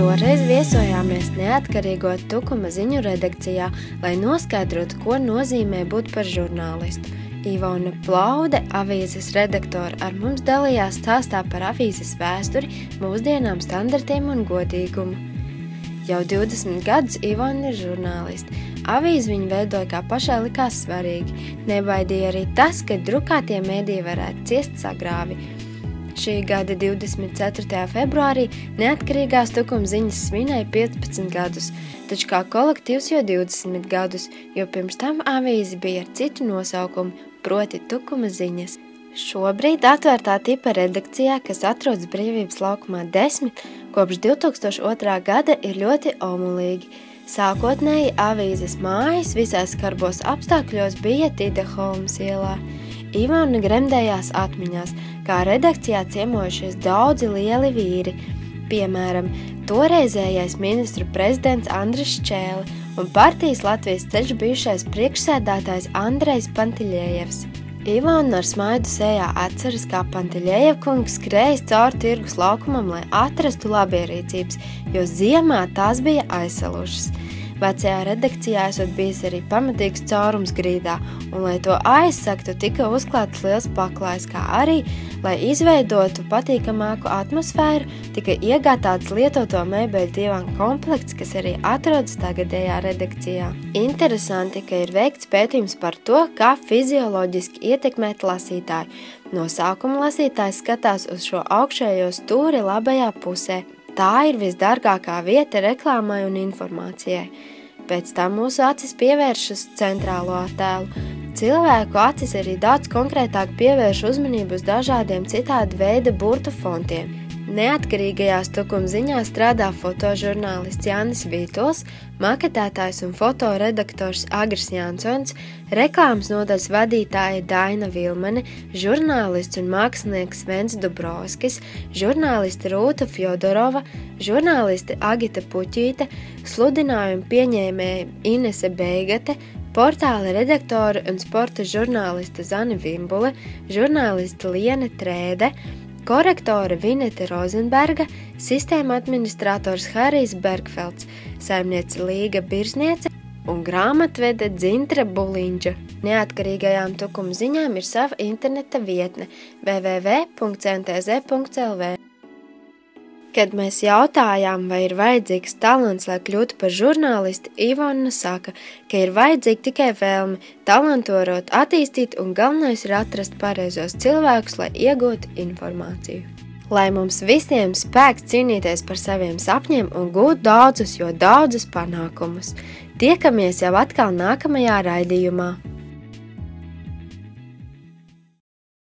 Šoreiz viesojāmies neatkarīgo tukuma ziņu redakcijā, lai noskaidrotu, ko nozīmē būt par žurnālistu. Ivona Plaude, avīzes redaktore, ar mums dalījās stāstā par avīzes vēsturi, mūsdienām, standartiem un godīgumu. Jau 20 gadus Ivona ir žurnālisti. Avīzi viņa veidoja kā pašai likās svarīgi. Nebaidīja arī tas, ka drukātie mēdīji varētu ciest sagrāvi. Šī gada 24. februārī neatkarīgās tukuma ziņas svinēja 15 gadus, taču kā kolektīvs jau 20 gadus, jo pirms tam avīze bija ar citu nosaukumu, proti tukuma ziņas. Šobrīd atvērtā tipa redakcijā, kas atrodas Brīvības laukumā 10, kopš 2002. gada ir ļoti omulīgi – Sākotnēji avīzes mājas visās skarbos apstākļos bija Tida Holmes ielā. Ivana gremdējās atmiņās, kā redakcijā ciemojušies daudzi lieli vīri, piemēram, toreizējais ministru prezidents Andris Čēle un partijas Latvijas ceļš bijušais priekšsēdātājs Andrejs Pantiļējevs. Ivāna ar smaidu sejā atceras, kā Panteļēja kungs skrējas cauri tirgus laukumam, lai atrastu labierīcības, jo ziemā tās bija aizsalušas. Vecajā redakcijā esot bijis arī pamatīgs caurums grīdā, un, lai to aizsaktu, tika uzklāts liels paklājs, kā arī, lai izveidotu patīkamāku atmosfēru, tika iegādāts lietoto mēbeļu divānu komplekts, kas arī atrodas tagadējā redakcijā. Interesanti, ka ir veikts pētījums par to, kā fizioloģiski ietekmēt lasītāju. No sākuma lasītājs skatās uz šo augšējo stūri labajā pusē, Tā ir visdārgākā vieta reklāmai un informācijai. Pēc tam mūsu acis pievēršas centrālo attēlu. Cilvēku acis arī daudz konkrētāk pievērš uzmanību uz dažādiem citāda veida burtu fontiem. Neatkarīgajās tukumziņā strādā fotožurnālists Jānis Vītols, maketētājs un fotoredaktors Agris Jansons, reklāmas nodaļas vadītāja Daina Vilmane, žurnālists un mākslinieks Svens Dubrovskis, žurnāliste Rūta Fjodorova, žurnāliste Agita Puķīte, sludinājumu pieņēmēja Inese Beigate, portāla redaktore un sporta žurnāliste Zana Vimbule, žurnāliste Liene Trēde, korektore Vinete Rozenberga, sistēma administrators Harijs Bergfelds, saimniece Līga Birzniece un grāmatvede Dzintra Buliņģa. Neatkarīgajām tukuma ziņām ir sava interneta vietne www.ntz.lv. Kad mēs jautājām, vai ir vajadzīgs talants, lai kļūtu par žurnālisti, Ivona saka, ka ir vajadzīga tikai vēlme, talantorot, attīstīt un galvenais ir atrast pareizos cilvēkus, lai iegūtu informāciju. Lai mums visiem spēks cīnīties par saviem sapņiem un gūt daudzus, jo daudzus panākumus. Tiekamies jau atkal nākamajā raidījumā!